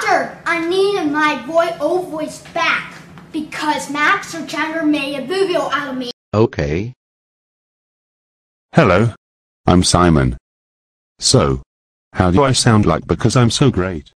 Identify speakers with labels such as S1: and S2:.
S1: Doctor, I need my boy old voice back because Max or Chandler made a video out of me.
S2: Okay.
S3: Hello. I'm Simon. So, how do I sound like because I'm so great?